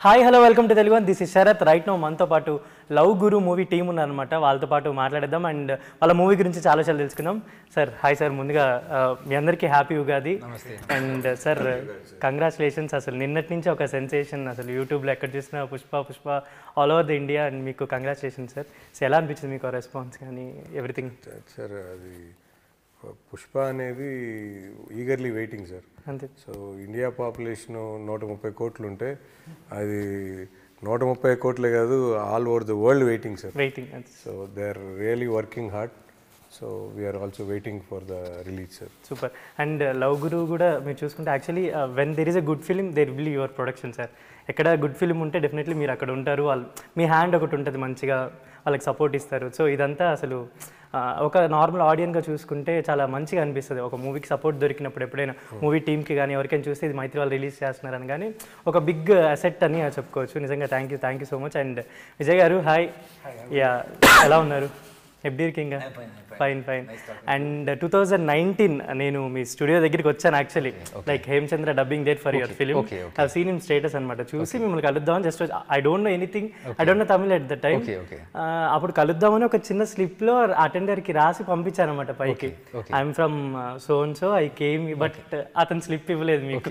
Hi hello welcome to Telugu this is Sharath right no మనతో పాటు love Guru movie team ఉన్నారనమాట వాళ్ళతో పాటు మాట్లాడేద్దాం. అండ్ వాళ్ళ మూవీ గురించి చాలా చాలా తెలుసుకుందాం. సార్ హాయ్ సార్ ముందుగా ఆ, మీ అందరికీ happy Ugadi. And sir congratulations అసలు నిన్నటి నుంచి ఒక సెన్సేషన్ అసలు యూట్యూబ్లో ఎక్కడ చూసినా Pushpa Pushpa all over the India and మీకు కంగ్రాచులేషన్ సార్ సో ఎలా అనిపించింది మీకు రెస్పాన్స్ కానీ ఎవ్రీథింగ్ సార్ అది పుష్ప అనేది ఈగర్లీ వెయిటింగ్ సార్ అంతే. సో ఇండియా పాపులేషన్ నూట ముప్పై కోట్లు ఉంటే అది నూట ముప్పై కోట్లే కాదు all over the world waiting sir waiting so they are really working hard so we are also waiting for the release sir super and love Guru కూడా మీరు చూసుకుంటే actually when there is a good film there will your production sir ఎక్కడ good film ఉంటే definitely మీరు అక్కడ ఉంటారు. వాళ్ళు మీ hand ఒకటి ఉంటుంది మంచిగా వాళ్ళకి సపోర్ట్ ఇస్తారు. సో ఇదంతా అసలు ఒక నార్మల్ ఆడియన్గా చూసుకుంటే చాలా మంచిగా అనిపిస్తుంది. ఒక మూవీకి సపోర్ట్ దొరికినప్పుడు ఎప్పుడైనా మూవీ టీమ్కి కానీ ఎవరికైనా చూస్తే ఇది మైత్రి వాళ్ళు రిలీజ్ చేస్తున్నారని కానీ ఒక బిగ్ అసెట్ అని చెప్పుకోవచ్చు నిజంగా thank you thank you so much and Vijay garu hi ya ఎలా ఉన్నారు? ఎప్పుడు king fine fine and two thousand nineteen నేను మీ స్టూడియో దగ్గరికి వచ్చాను actually like Hemachandra dubbing date for your film okay, scene in status అనమాట చూసి మిమ్మల్ని కలుద్దామని just I don't know anything I don't know Tamil at the time okay. అప్పుడు కలుద్దామని ఒక చిన్న స్లిప్లో అటెండర్కి రాసి పంపించాను అనమాట పైకి. ఐఎమ్ ఫ్రమ్ సోన్ సో ఐ కేమ్ బట్ అతను స్లిప్ ఇవ్వలేదు మీకు.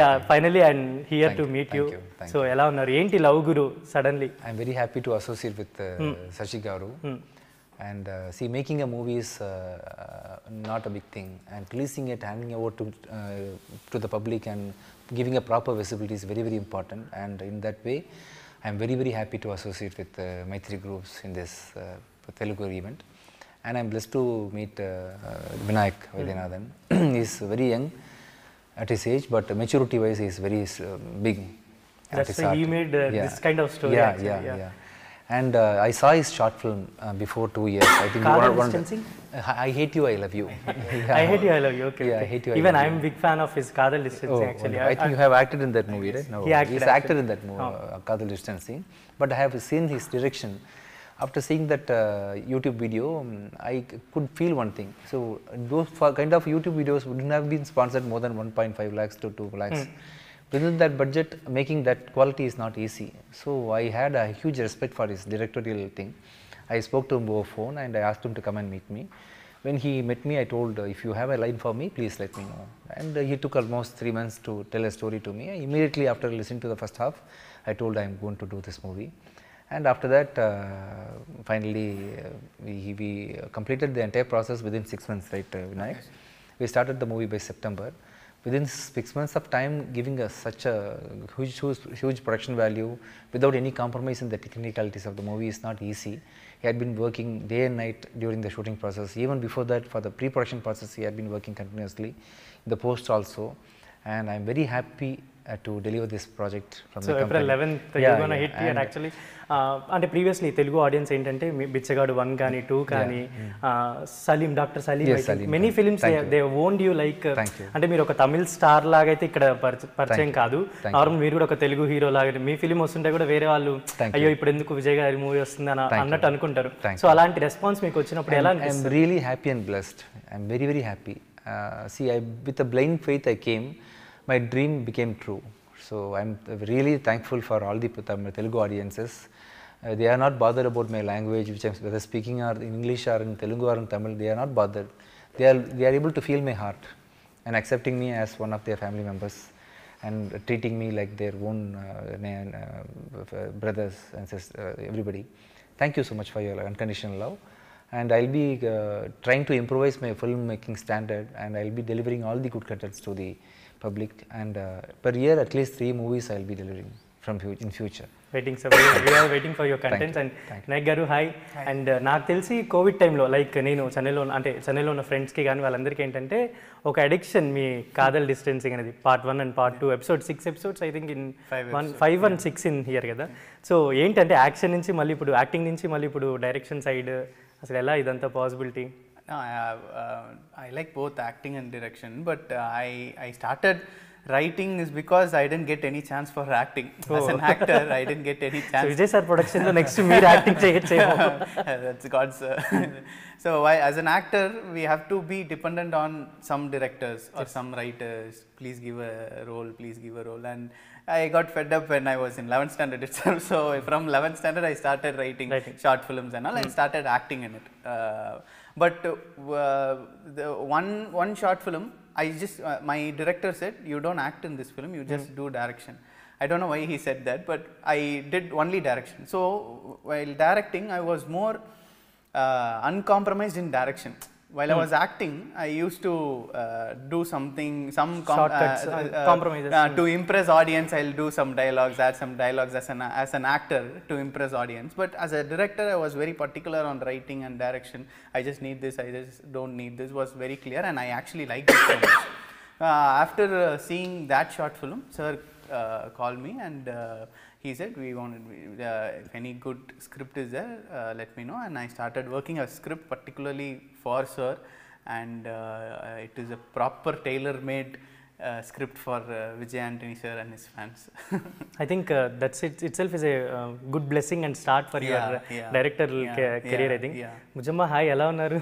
Ya finally and here to meet you so ఎలా ఉన్నారు? ఏంటి love Guru suddenly very happy to associate with uh, Sashi Garu. And uh, see, making a movie is uh, uh, not a big thing, and releasing it, handing over to uh, to the public, and giving a proper visibility is very very important. And in that way, I'm very very happy to associate with uh, Mythri groups in this uh, Telugu event. And I'm blessed to meet Vinayak Vaidyanathan. he's very young at his age, but maturity wise, he's very uh, big. That's why he made, uh, this kind of story Yeah, actually, yeah, yeah. And uh, I saw his short film uh, before two years. I think one, one, Distancing? I, I hate you, I love you. Yeah. I hate you, I love you. Okay. Yeah, okay. I hate you, I Even I'm a big fan of his Kadal Distancing Oh, actually. wonderful. I think you have acted in that movie, right? No, He acted, he's acted in that movie, Oh. uh, Kadal Distancing. But I have seen his direction. After seeing that uh, YouTube video, um, I could feel one thing. So those kind of YouTube videos wouldn't have been sponsored more than 1.5 lakhs to 2 lakhs. Within that budget, making that quality is not easy. So I had a huge respect for his directorial thing. I spoke to him over phone and I asked him to come and meet me. When he met me, I told, uh, if you have a line for me, please let me know. And uh, he took almost three months to tell a story to me. Immediately after listening to the first half, I told I'm going to do this movie. And after that, uh, finally, uh, we, we completed the entire process within six months, right, uh, Vinayak? We started the movie by September. Within six months of time, giving us such a huge, huge, huge production value without any compromise in the technicalities of the movie is not easy. He had been working day and night during the shooting process. Even before that, for the pre-production process, he had been working continuously. The post also, and I'm very happy uh, to deliver this project from so the April company. Eleventh Yeah, you gonna yeah, hit here and- actually అంటే previously Telugu audience ఏంటంటే Bichagadu one కానీ two కానీ Salim doctor Salim many films. They owned you like. అంటే మీరు ఒక Tamil star లాగా అయితే ఇక్కడ పరిచ- పరిచయం కాదు. నార్మల్ మీరు కూడా ఒక తెలుగు హీరో లాగా మీ ఫిలిం వస్తుంటే కూడా వేరే వాళ్ళు అయ్యో ఇప్పుడు ఎందుకు విజయ్ గారి మూవీ వస్తుంది అని అన్నట్టు అనుకుంటారు. సో అలాంటి రెస్పాన్స్ మీకు వచ్చినప్పుడు ఎలా really happy and blessed. I'm very, very happy. Uh, see, I, with a blind faith I came, my dream became true. So I'm really thankful for all the Telugu audiences. Uh, they are not bothered about my language, which I'm whether speaking or in English or in Telugu or in Tamil. They are not bothered. They are they are able to feel my heart and accepting me as one of their family members and treating me like their own uh, uh, brothers and sisters, uh, everybody. Thank you so much for your unconditional love. And I'll be uh, trying to improvise my filmmaking standard and I'll be delivering all the good contents to the public. And uh, per year, at least three movies I'll be delivering from fu- in future. Waiting sir we are waiting for your contents and Nayak garu hi and నాకు తెలిసి Covid టైంలో like నేను చెన్నైలో అంటే చెన్నైలో ఉన్న ఫ్రెండ్స్కి కానీ వాళ్ళందరికీ ఏంటంటే ఒక అడిక్షన్ మీ కాదల్ డిస్టెన్సింగ్ అనేది part one and part two episode six episodes I think in one five and six in here కదా. సో ఏంటంటే యాక్షన్ నుంచి మళ్ళీ ఇప్పుడు యాక్టింగ్ నుంచి మళ్ళీ ఇప్పుడు డైరెక్షన్ సైడ్ అసలు ఎలా ఇదంతా possibility I, uh, I like both acting and direction, but uh, I, I started writing is because I didn't get any chance for acting. Oh. As an actor, I didn't get any chance. so Vijay sir production the next to me acting That's God's. Uh, so I, as an actor, we have to be dependent on some directors or some writers. Please give a role. Please give a role. And I got fed up when I was in 11th standard itself. So from 11th standard, I started writing, writing. short films and all, mm. and started acting in it. Uh, but uh, the one one short film, I just uh, my director said, "You don't act in this film. You just do direction." I don't know why he said that, but I did only direction. So while directing, I was more uh, uncompromised in direction. While I was acting, I used to uh, do something, some com- Shortcuts, uh, compromises. uh, to impress audience. I'll do some dialogues, add some dialogues as an as an actor to impress audience. But as a director, I was very particular on writing and direction. I just need this. I just don't need this. Was very clear, and I actually liked it so much. Uh, after uh, seeing that short film, sir uh, called me and uh, he said, "We wanted uh, if any good script is there, uh, let me know." And I started working a script particularly for sir, and uh, it is a proper tailor-made uh, script for uh, Vijay Antony sir and his fans. I think uh, that's it itself is a uh, good blessing and start for Yeah, your yeah, director yeah, career. I yeah, think. yeah. Mujamma, hi, ఎలా ఉన్నారు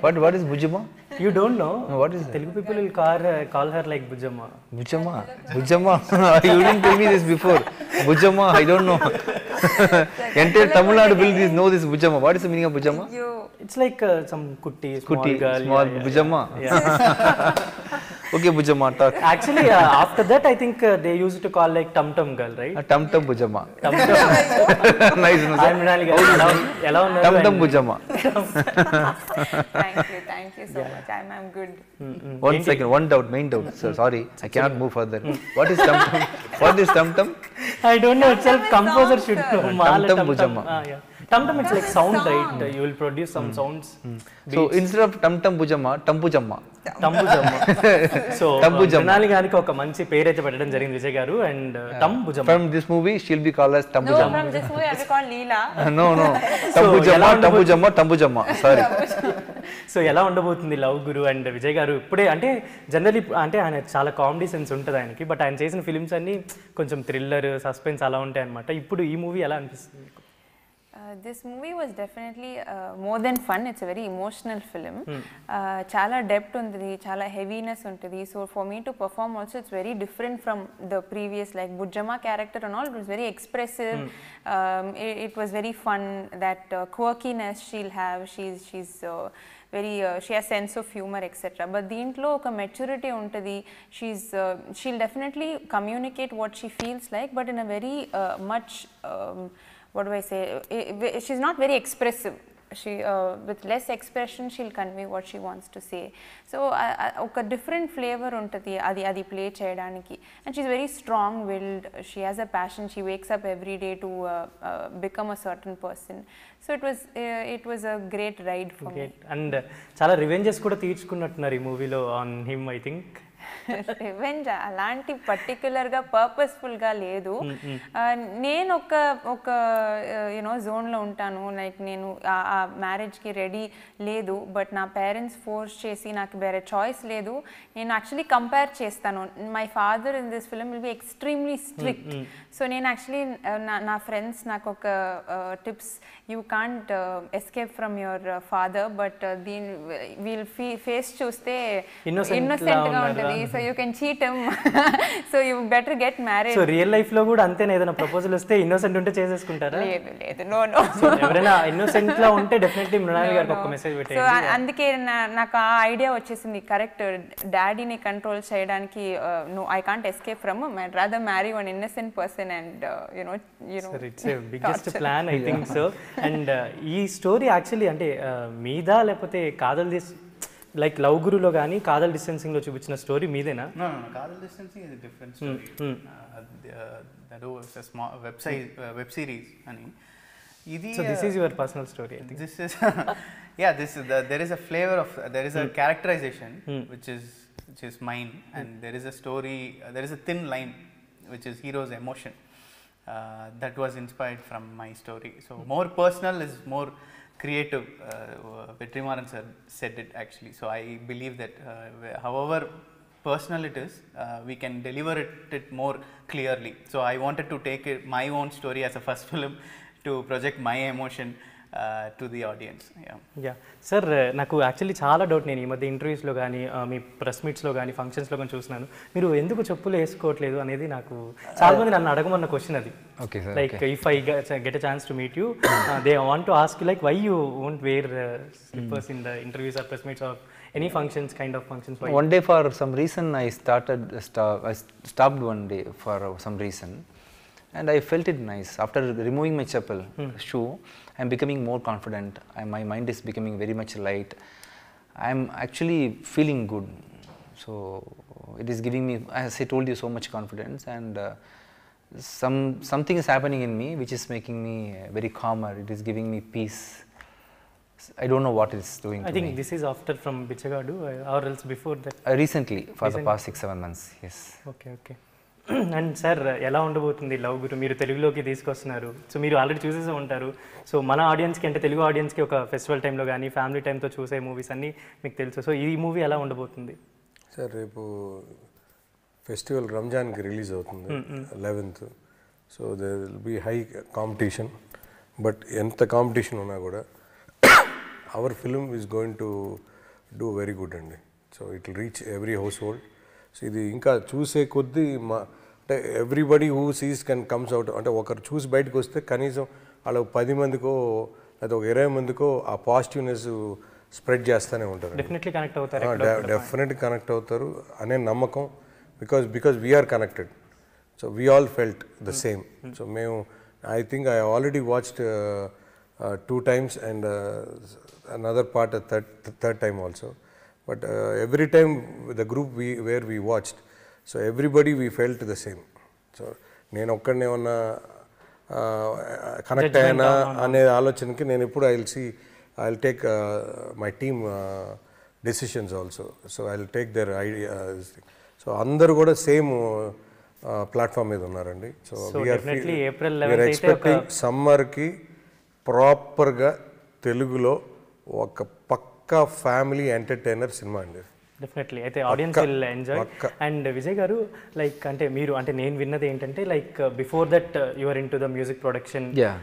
what what is Bujama? You don't know? No, what is it? Telugu people will call her, call her like Bujama. Bujama? Bujama? you didn't tell me this before. Bujama, I don't know. Entire Tamil Nadu people this, know this Bujama. What is the meaning of Bujama? You... It's like uh, some kutti, small kutti, girl. Small yeah, yeah, Bujama. Yeah. okay bujama talk actually uh, after that i think uh, they used to call like tum tum girl right uh, tum tum bujama tum tum nice no i'm really good now hello no tum tum bujama thank you thank you so yeah. much i'm i'm good mm -hmm. one Indeed. second one doubt main doubt so sorry i cannot move further what is tum tum what is tum tum i don't know itself composer should know tum tum bujama ah, yeah టమ్టమ్ it's like sound right you will produce some sounds so instead of టమ్టమ్ భుజమ్మ టంపుజమ్మ టంపుజమ్మ so టంపుజమ్మ తెనాలి గారికి ఒక మంచి పేరు అయితే పెట్టడం జరిగింది విజయ్ గారు and టంపుజమ్మ from this movie she'll be called as టంపుజమ్మ from this movie I call Leela no no టంపుజమ్మ టంపుజమ్మ టంపుజమ్మ సారీ సో ఎలా ఉండబోతుంది లవ్ గురు అండ్ విజయ్ గారు ఇప్పుడే అంటే జనరలీ అంటే ఆయన చాలా కామెడీ సెన్స్ ఉంటుంది ఆయనకి బట్ ఆయన చేసిన ఫిలిమ్స్ అన్ని కొంచెం థ్రిల్లర్ సస్పెన్స్ అలా ఉంటాయి అనమాట ఇప్పుడు ఈ మూవీ ఎలా అనిపిస్తుంది? మీకు? Uh, this movie was definitely uh, more than fun. It's a very emotional film. Uh, చాలా డెప్త్ ఉంటుంది చాలా హెవీనెస్ ఉంటుంది so for me to perform also it's very different from the previous like బుజ్జమా character and all it was very expressive it was very fun that క్వర్కీనెస్ she'll have she's she's very she has sense of humour etcetera but దీంట్లో ఒక maturity ఉంటుంది she's she'll definitely communicate what she feels like but in a very much what do I say? I- I- She's not very expressive. She, uh, with less expression, she'll convey what she wants to say. So, ఒక different flavour ఉంటుంది. అది అది play చేయడానికి. And she very strong willed she has a passion she wakes up every day to become a certain person so it was it was a great ride for me and చాలా revenges కూడా తీర్చుకున్నట్టున్నారు ఈ మూవీలో on him I think revenge అలాంటి పర్టికులర్గా పర్పస్ఫుల్గా లేదు. నేను ఒక ఒక యూనో జోన్లో ఉంటాను. లైక్ నేను ఆ మ్యారేజ్కి రెడీ లేదు బట్ నా పేరెంట్స్ ఫోర్స్ చేసి నాకు వేరే చాయిస్ లేదు. నేను యాక్చువల్లీ కంపేర్ చేస్తాను. My father in this film will be extremely strict so నేను యాక్చువల్లీ నా ఫ్రెండ్స్ నాకు ఒక tips you can't escape from your father but దీని వీల్ ఫీ ఫేస్ చూస్తే Innocent లా innocent గా ఉన్నారా? ఉంటుంది. So you can cheat him so you better get marriage so real లైఫ్లో కూడా అంతేనా? ఏదైనా ప్రపోజల్ వస్తే ఇన్నోసెంట్ ఉంటే చేసేసుకుంటారా? లేదు లేదు. నో నో ఎవరైనా ఇన్నోసెంట్ లా ఉంటే డెఫినెట్లీ మృణాలి గారికి ఒక మెసేజ్ సో పెట్టేయండి. అందుకే నా- నాకు ఆ ఐడియా వచ్చేసింది. కరెక్ట్ డాడీని కంట్రోల్ చేయడానికి no I can't escape from I rather marry one innocent person and you know you know sir it's biggest plan I think so and ఈ స్టోరీ యాక్చువల్లీ అంటే uh, మీదా లేకపోతే కాదల్ దిస్ లైక్ లవ్ గురులో కానీ కాదల్ డిస్టెన్సింగ్లో చూపించిన story మీదేనా? Kadhal distancing ఇది different story website web series అని. ఇది this is your personal story I think this is yeah this there is a flavour of there is a characterisation which is which is mine and there is a story there is a thin line which is hero's emotion that was inspired from my story so more personal is more creative uh, Vetrimaran sir said it actually. So I believe that uh, however personal it is uh, we can deliver it, it more clearly. So I wanted to take it, my own story as a first film to project my emotion uh, to the audience. Yeah. Yeah sir నాకు actually చాలా doubt నేను ఈ మధ్య ఇంటర్వ్యూస్లో కానీ మీ press మీట్స్లో కానీ ఫంక్షన్స్లో కానీ చూస్తున్నాను మీరు ఎందుకు చెప్పులు వేసుకోవట్లేదు అనేది నాకు చాలా మంది నన్ను అడగమన్న క్వశ్చన్ అది Okay, sir, like if I get a chance to meet you they want to ask like why you won't wear slippers in the interviews or press meets or any functions kind of functions One day, for some reason, I started. Sto- I st- stopped one day for uh, some reason, and I felt it nice. After removing my chapel hmm. shoe, I'm becoming more confident. I, my mind is becoming very much light. I'm actually feeling good. So it is giving me, as I told you, so much confidence and. Uh, some something is happening in me which is making me uh, very calmer. It is giving me peace. I don't know what it's doing. I think me. this is after from Bichagadu uh, or else before that. Uh, recently, for recently. the past six seven months. Yes. Okay. Okay. And sir ఎలా ఉండబోతుంది love గురు? మీరు తెలుగులోకి తీసుకొస్తున్నారు. So మీరు already చూసేసే ఉంటారు. So మన ఆడియన్స్కి అంటే తెలుగు ఆడియన్స్కి ఒక ఫెస్టివల్ టైంలో కానీ ఫ్యామిలీ టైంతో చూసే మూవీస్ అన్నీ మీకు తెలుసు. సో ఈ మూవీ ఎలా ఉండబోతుంది? సార్ రేపు ఫెస్టివల్ రంజాన్కి రిలీజ్ అవుతుంది. Eleventh so they will be high competition but ఎంత కాంపిటీషన్ ఉన్నా కూడా our film is going to do very good అండి. So it reach every household so ఇది ఇంకా చూసే కొద్దీ మా అంటే everybody who sees can comes out అంటే ఒకరు చూసి బయటకు వస్తే కనీసం వాళ్ళ పది మందికో లేదా ఒక ఇరవై మందికో ఆ పాజిటివ్నెస్ స్ప్రెడ్ చేస్తూనే ఉంటారు. డెఫినెట్లీ కనెక్ట్ అవుతారు డెఫినెట్ కనెక్ట్ అవుతారు అనే నమ్మకం. Because because we are connected so we all felt the same so మేము I think I already watched two times and another part third third time also but every time the group we were we watched so everybody we felt the same so నేను ఒక్కడిని ఏమన్నా connect అయినా అనే ఆలోచనకి నేను ఎప్పుడు I will see I will take my team decisions also so I will take their idea so అందరూ కూడా సేమ్ ప్లాట్ఫామ్ మీద ఉన్నారండి. So So definitely April 11th అయితే ఒక- ఎక్స్పెక్టింగ్ సమ్మర్కి ప్రాపర్గా తెలుగులో ఒక పక్కా ఫ్యామిలీ ఎంటర్టైనర్ సినిమా అండి డెఫినెట్లీ అయితే ఆడియన్స్ విల్ ఎంజాయ్ పక్కా. అండ్ విజయ్ గారు లైక్ అంటే మీరు అంటే నేను విన్నది ఏంటంటే like before that your into the music production Yeah.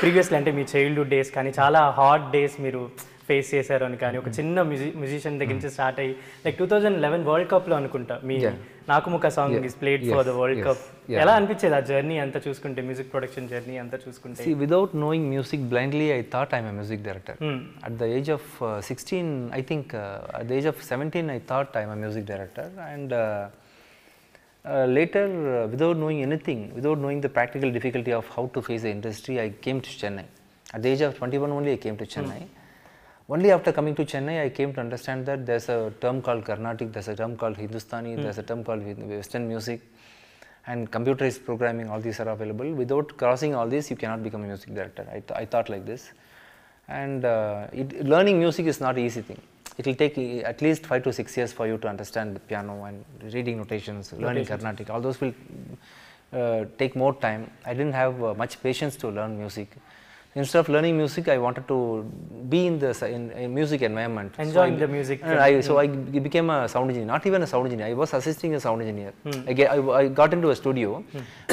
Previously అంటే మీ చైల్డ్హుడ్ డేస్ కానీ చాలా హార్డ్ డేస్ మీరు ఫేస్ చేశారు అని కానీ ఒక చిన్న మ్యూజి మ్యూజిషియన్ దగ్గర నుంచి స్టార్ట్ అయ్యి like two thousand eleven world కప్లో అనుకుంటా మీ నాకుముఖ song is played for the world cup ఎలా అనిపించేది ఆ జర్నీ అంతా చూసుకుంటే మ్యూజిక్ ప్రొడక్షన్ జర్నీ అంతా చూసుకుంటే I'm a music director. At the age of uh, 16, I think uh, at the age of 17, I thought I'm a music director. And uh, uh, later, uh, without knowing anything, without knowing the practical difficulty of how to face the industry, I came to Chennai. At the age of 21 only, I came to Chennai. Only after coming to Chennai, I came to understand that there's a term called Carnatic, there's a term called Hindustani, there's a term called Western music, and computerized programming, all these are available. Without crossing all this, you cannot become a music director. I, th- I thought like this. And uh, it, learning music is not an easy thing. It will take uh, at least five to six years for you to understand the piano and reading notations, learning Carnatic. All those will uh, take more time. I didn't have uh, much patience to learn music. Instead of learning music, I wanted to be in the in, in music environment. So I- the music. and I, so I became a sound engineer, not even a sound engineer. I was assisting a sound engineer. I, get, I, I got into a studio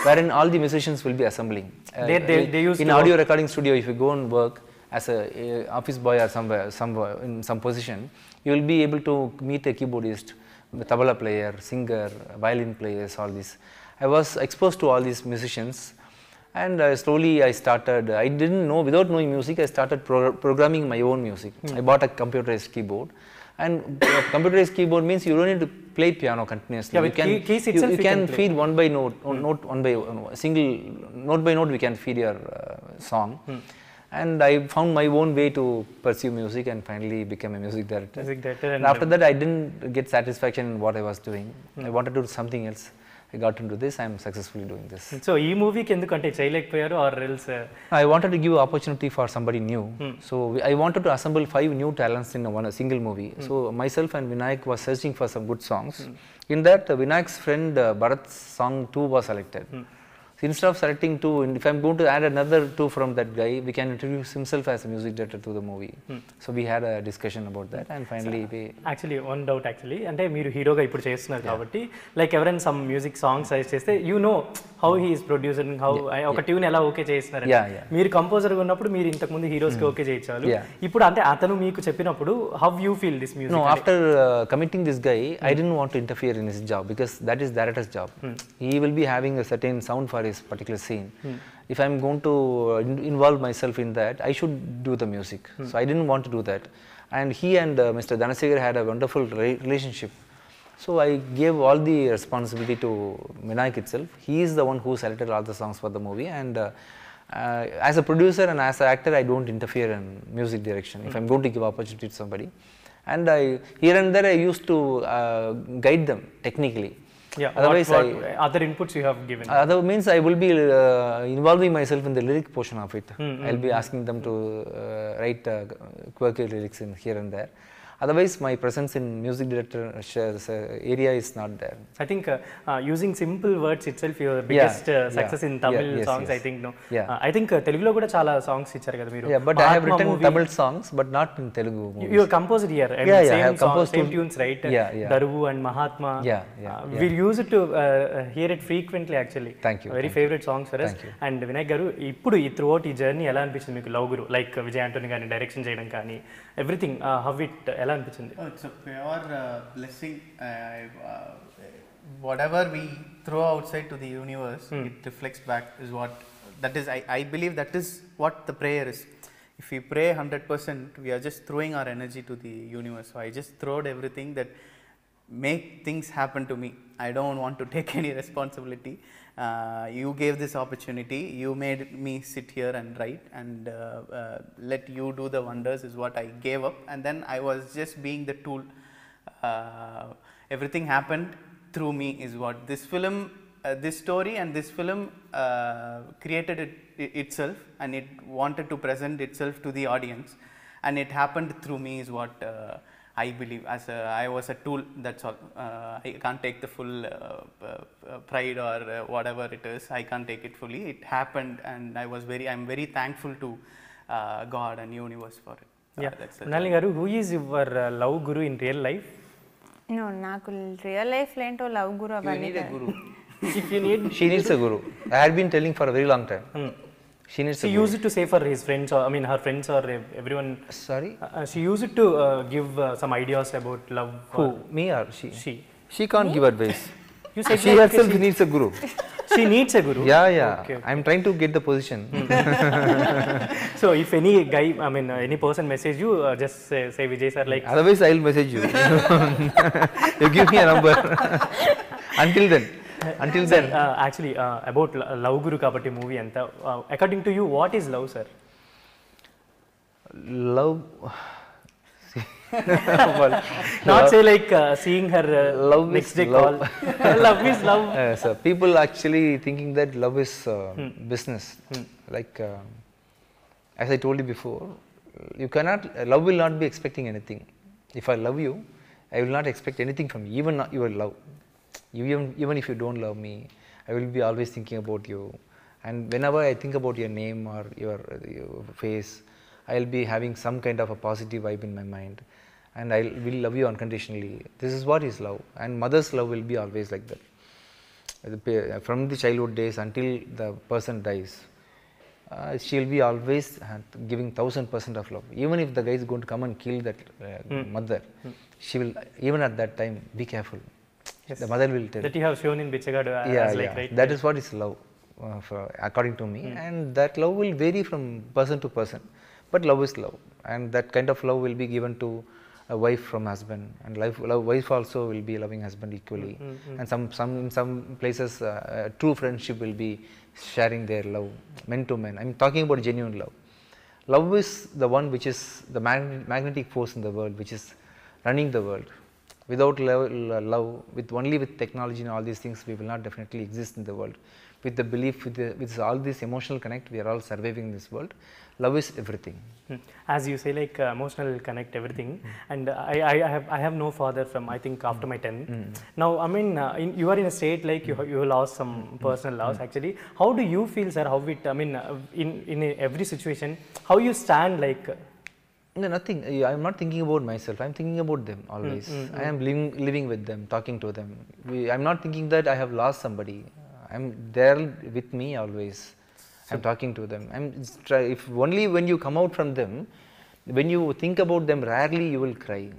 wherein all the musicians will be assembling. Uh, They- they- they used in audio recording studio, if you go and work as a, uh, office boy or somewhere, somewhere in some position, you will be able to meet a keyboardist, tabla player, singer, violin players, all this. I was exposed to all these musicians and uh, slowly I started, I didn't know, without knowing music, I started pro- programming my own music. I bought a computerized keyboard. And uh, computerized keyboard means you don't need to play piano continuously. Yeah, you can, key- keys you, itself you you can can feed one by note, or note one by uh, single note by note. We can feed your uh, song, and I found my own way to pursue music, and finally became a music director. Music director And and, after that, I didn't get satisfaction in what I was doing. I wanted to do something else. I got into this. I am successfully doing this. So ఈ మూవీకి ఎందుకంటే చేయలేకపోయారు or else I wanted to give opportunity for somebody new. So we, I wanted to assemble five new talents in a, one a single movie. So myself and Vinayak was searching for some good songs. In that, uh, Vinayak's friend uh, Bharat's song two was selected. So instead of selecting two, and if I'm going to add another two from that guy, we can introduce himself as a music director to the movie. So we had a discussion about that, and finally we. Actually one doubt actually అంటే మీరు హీరోగా ఇప్పుడు చేస్తున్నారు కాబట్టి like ఎవరైనా some music song suggest చేస్తే you know how he's producer how ఒక tune ఎలా ఓకే చేస్తున్నారు మీరు కంపోజర్ ఉన్నప్పుడు మీరు ఇంతకు ముందు హీరోస్కి ఓకే చేయించాలి ఇప్పుడు అంటే అతను మీకు చెప్పినప్పుడు how you feel this music after committing this guy I don't want to interfere in his job because that is director's job he will be having a certain sound for his particular scene if I'm going to involve myself in that I should do the music so I don't want to do that and he and mister had a wonderful wonderful relationship So I gave all the responsibility to Vinayak itself. He is the one who selected all the songs for the movie and uh, uh, as a producer and as an actor I don't interfere in music direction mm. if I am going to give opportunity to somebody. And I, here and there I used to uh, guide them technically. Yeah, otherwise what, what I, other inputs you have given? Uh, other means I will be uh, involving myself in the lyric portion of it. Mm, I'll be hmm. asking them to uh, write quirky lyrics in here and there. Otherwise, my presence in music director uh, area is not there. I think using simple words itself your biggest yeah, success in yeah, Tamil yes, songs I yes. Think no Yeah. I think తెలుగులో కూడా చాలా songs ఇచ్చారు కదా మీరు Yeah, but I have written movie- Tamil songs, but not in Telugu. movies. You are composed here. And Yeah, yeah, I same have song, composed same two- tunes, right? Yeah, yeah. Daruvu and Mahatma. Yeah, yeah, Uh, yeah. We use it to uh, uh, hear it frequently actually. Thank you, Very thank favorite songs for us. Thank you. And Vinayak గారు ఇప్పుడు ఈ through out ఈ journey ఎలా అనిపించింది మీకు love గురు like Vijay Antony కానీ direction చేయడం కానీ ఎవ్రీథింగ్ హవ్ ఇట్ ఎలా అనిపించింది Oh, it's a pure uh, blessing. I, uh, whatever we throw outside to the universe, it reflects back. Is what that is. I, I believe that is what the prayer is. If we pray hundred percent, we are just throwing our energy to the universe. So I just throwed everything that make things happen to me. I don't want to take any responsibility. Uh, you gave this opportunity. You made me sit here and write and uh, uh, let you do the wonders is what I gave up. And then I was just being the tool. Uh, everything happened through me is what this film, uh, this story and this film uh, created it, i- itself and it wanted to present itself to the audience and it happened through me is what I believe as a, I was a tool that's all uh, I can't take the full uh, uh, uh, pride or uh, whatever it is I can't take it fully it happened and I was very I'm very thankful to uh, God and universe for it Uh, that's the Mrinali గారు who is your love Guru in real life No, నాకు real life ఏంటో love గురు అవన్నీ కాదు. If you need She needs a guru. I had been telling for a very long time. She needs she a guru. used it to say for his friends or I mean her friends or everyone Sorry? uh, she used it to uh, give uh, some ideas about love Who? or Me or she? she She can't give advice. you said She like herself she, needs a guru. she needs a guru Yeah, yeah. Okay, I'm trying to get the position. so if any guy i mean uh, any person message you uh, just say, say vijay sir like Otherwise, I'll message you. you give me a number. Until then. Until then. uh, actually uh, about lo- love guru kabatti movie anta uh, according to you what is love sir Love. well, not say like uh, seeing her uh, Love next is day love. call love is love Uh, so people actually thinking that love is uh, business. Like, uh, as I told you before, you cannot, uh, love will not be expecting anything. If I love you, I will not expect anything from you, even your love. Even, even if you don't love me, I will be always thinking about you. And whenever I think about your name or your, your face, I will be having some kind of a positive vibe in my mind. And I will love you unconditionally. This is what is love. And mother's love will be always like that from the childhood days until the person dies, uh, she'll be always uh, giving thousand percent of love. Even if the guy is going to come and kill that uh, mother, she will even at that time be careful. The mother will tell. that you have shown in bichagadu uh, yeah, as like yeah. right That is what is love, uh, for, according to me. And that love will vary from person to person. But love is love, and that kind of love will be given to a wife from husband, and life, love, wife also will be loving husband equally. And some, some in some places, uh, uh, true friendship will be sharing their love, men to men. I'm talking about genuine love. Love is the one which is the magn- magnetic force in the world, which is running the world. Without love, love, with only with technology and all these things, we will not definitely exist in the world. With the belief, with, the, with all this emotional connect, we are all surviving in this world. Love is everything. Hmm. As you say, like uh, emotional connect everything, and uh, I, I, I have I have no father from I think after my 10 Now I mean uh, in, you are in a state like you you lost some personal loss actually. How do you feel, sir? How it I mean uh, in in every situation, how you stand like. Uh, No, nothing. Uh, I- I'm not thinking about myself. I'm thinking about them always. Mm, mm, I am mm. living, living with them, talking to them. We, I'm not thinking that I have lost somebody. Uh, I'm there with me always. I'm talking to them. I'm try, if only when you come out from them, when you think about them, rarely you will cry.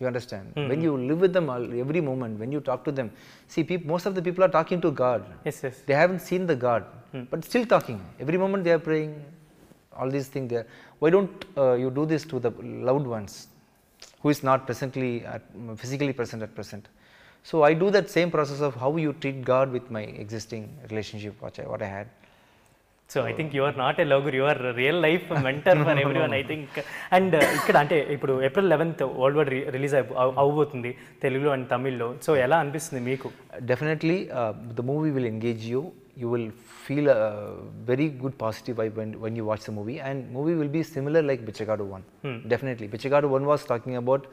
You understand? When you live with them all, every moment, when you talk to them, see, peop, most of the people are talking to God. Yes, yes. They haven't seen the God, but still talking. Every moment they are praying, all these things there. Why don't uh, you do this to the loved ones who is not presently, at, physically present at present? So I do that same process of how you treat God with my existing relationship, what I, what I had. So I think your not a love you are real life mentor for everyone I think and ఇక్కడ అంటే ఇప్పుడు April eleventh world wide release అవ్వబోతుంది తెలుగులో and తమిళ్ళో so ఎలా అనిపిస్తుంది మీకు Definitely, uh, the movie will engage you. Will feel a very good positive vibe when, when you watch the movie, and movie will be similar like Bichagadu 1. Hmm. Definitely, Bichagadu 1 was talking about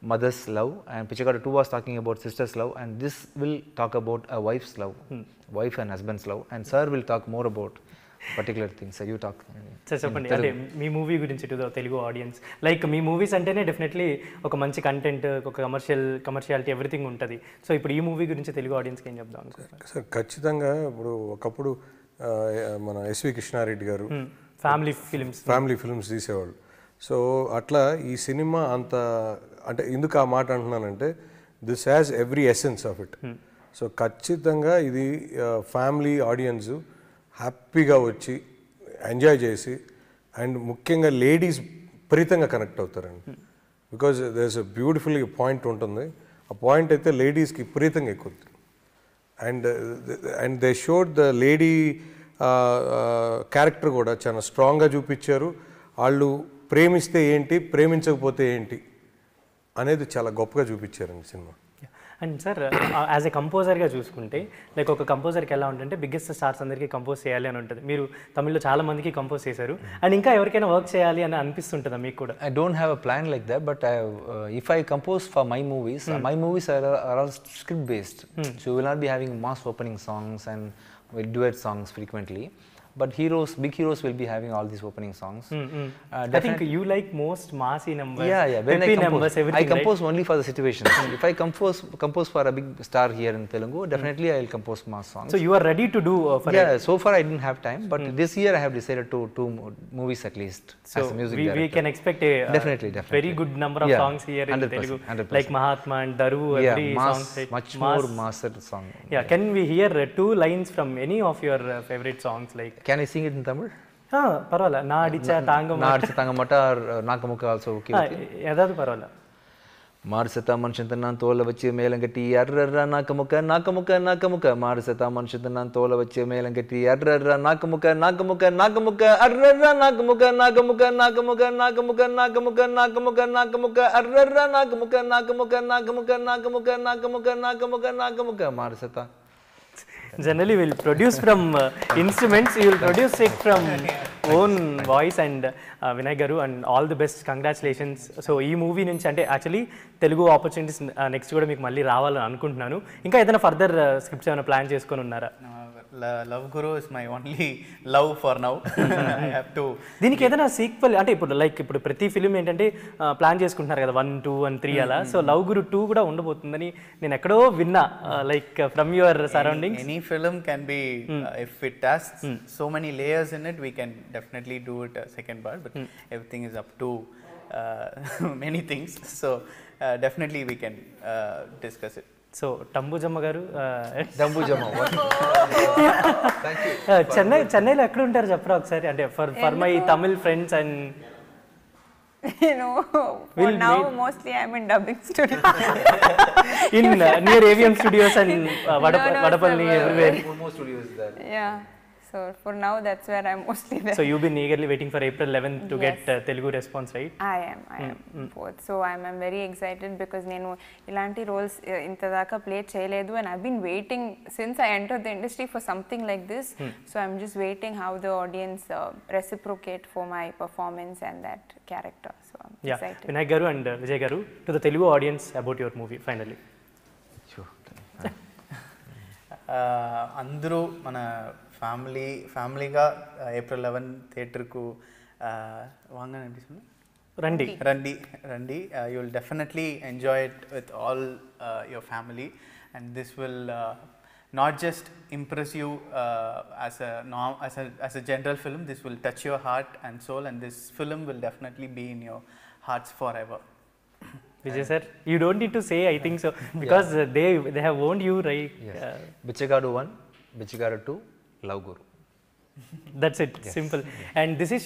mother's love, and Bichagadu 2 was talking about sister's love, and this will talk about a wife's love, hmm. wife and husband's love, and sir will talk more about particular things. So you talk. Sir చెప్పండి. అంటే మీ movie గురించి to the Telugu audience like me movies అంటేనే definitely ఒక మంచి content ఒక commercial commerciality everything ఉంటుంది. So ఇప్పుడు ఈ మూవీ గురించి తెలుగు ఆడియన్స్కి ఏం చెప్దాం అనుకుంటున్నారు? సార్ ఖచ్చితంగా ఇప్పుడు ఒకప్పుడు మన ఎస్వి కృష్ణారెడ్డి గారు ఫ్యామిలీ ఫిలిమ్స్ ఫ్యామిలీ ఫిల్మ్స్ తీసేవాళ్ళు. సో అట్లా ఈ సినిమా అంత అంటే ఎందుకు ఆ మాట అంటున్నానంటే this has every essence of it so ఖచ్చితంగా ఇది ఫ్యామిలీ ఆడియన్స్ హ్యాపీగా వచ్చి ఎంజాయ్ చేసి అండ్ ముఖ్యంగా లేడీస్ విపరీతంగా కనెక్ట్ అవుతారండి. Because there's a beautiful point ఉంటుంది. ఆ పాయింట్ అయితే లేడీస్కి విపరీతంగా ఎక్కుద్ది and and they showed the lady character కూడా చాలా స్ట్రాంగ్గా చూపించారు. వాళ్ళు ప్రేమిస్తే ఏంటి ప్రేమించకపోతే ఏంటి అనేది చాలా గొప్పగా చూపించారండి సినిమా. అండ్ సార్ యాజ్ ఎ కంపోజర్గా చూసుకుంటే లైక్ ఒక కంపోజర్కి ఎలా ఉంటుంటే బిగ్గెస్ట్ స్టార్స్ అందరికీ కంపోజ్ చేయాలి అని ఉంటుంది. మీరు తమిళ్ళో చాలా మందికి కంపోజ్ చేశారు. అండ్ ఇంకా ఎవరికైనా వర్క్ చేయాలి అని అనిపిస్తుంటుందా మీకు కూడా? I don't have a plan like that but if I compose for my movies my movies are are script based so will not be having mass opening songs and duet songs frequently but heroes, big heroes will be having all these opening songs. Mm uh, I think you like most massy numbers. Yeah, yeah. When I compose, numbers, everything. I compose right? only for the situation. if I compose compose for a big star here in Telugu, hmm. definitely I will compose mass songs. So you are ready to do uh, for yeah. It. So far I didn't have time, but hmm. this year I have decided to two movies at least so as a music we, director. we can expect a uh, definitely, definitely very good number of yeah, songs here in Telugu, 100%. like Mahatma and Daru. Yeah, every mass, song, right? much mass. more master song. Yeah, yeah, can we hear uh, two lines from any of your uh, favorite songs like? Can I sing it in Tamil? ah பரவாயில்ல நான் அடிச்சா தாங்க நான் அடிச்ச தாங்க மாட்டா uh, Nakka Mukka with you? ஏதாவது பரவாயில்ல மாறு செத்தா மனுஷன் நான் தோலை வச்சு மேலங்கட்டி அர்ரர்ரா நாக்கமுக்க நாக்கமுக்க நாக்கமுக்க மாறு செத்தா மனுஷன் நான் தோலை வச்சு மேலங்கட்டி அர்ரர்ரா நாக்கமுக்க நாக்கமுக்க நாக்கமுக்க அர்ரர்ரா நாக்கமுக்க நாக்கமுக்க நாக்கமுக்க நாக்கமுக்க நாக்கமுக்க நாக்கமுக்க நாக்கமுக்க அர்ரர்ரா நாக்கமுக்க நாக்கமுக்க நாக்கமுக்க நாக்கமுக்க நாக்கமுக்க நாக்கமுக்க நாக்கமுக்க மாறு செத்தா generally will produce from uh, instruments you will produce it from own voice and uh, Vinay Garu and all the best congratulations so ఈ మూవీ నుంచి అంటే యాక్చువల్లీ తెలుగు ఆపర్చునిటీస్ నెక్స్ట్ కూడా మీకు మళ్ళీ రావాలని అనుకుంటున్నాను ఇంకా ఏదైనా ఫర్దర్ స్క్రిప్ట్స్ ఏమైనా ప్లాన్ చేసుకొని ఉన్నారా love guru is my only love for now to దీనికి ఏదైనా సీక్వెల్ అంటే ఇప్పుడు లైక్ ఇప్పుడు ప్రతి ఫిలిం ఏంటంటే ప్లాన్ చేసుకుంటున్నారు కదా వన్ టూ అండ్ త్రీ అలా. సో లవ్ గురు టూ కూడా ఉండబోతుందని నేను ఎక్కడో విన్నా like from your surrounding any film can be if it has so many layers in it we can definitely do it second part but everything is up to many things so definitely we can discuss it so Tambujamma garu Tambujamma. Chennai చెన్నైలో ఎక్కడ ఉంటారు చెప్పరా ఒకసారి? అంటే for for my Tamil friends and in near AVM studios and Vadapalli everywhere So for now, that's where I'm mostly there. You been eagerly waiting for April eleven to get Yes. Telugu response right I am, I am both. So I'm, I'm very excited because నేను ఇలాంటి roles ఇంత దాకా play చేయలేదు and I been waiting since I enter the industry for something like this so I'm just waiting how the audience reciprocate for my performance and that character so Vinayak garu and Vijay garu to the Telugu audience about your movie finally Sure. Uh, అందరూ మన family ஃபேமிலிக்காக April eleven தேட்டருக்கு வாங்க எப்படி சொன்னேன் రండి రండి రండి you will definitely enjoy it with all your family and this will not just impress you as a NAM as a as a general film this will touch your heart and soul and this film will definitely be in your hearts forever Vijay sir, you don't need to say I think so because yeah. they they have warned you right. Yes. Uh, Bichagadu 1, Bichagadu 2, Love Guru. That's it, yes. simple. And this is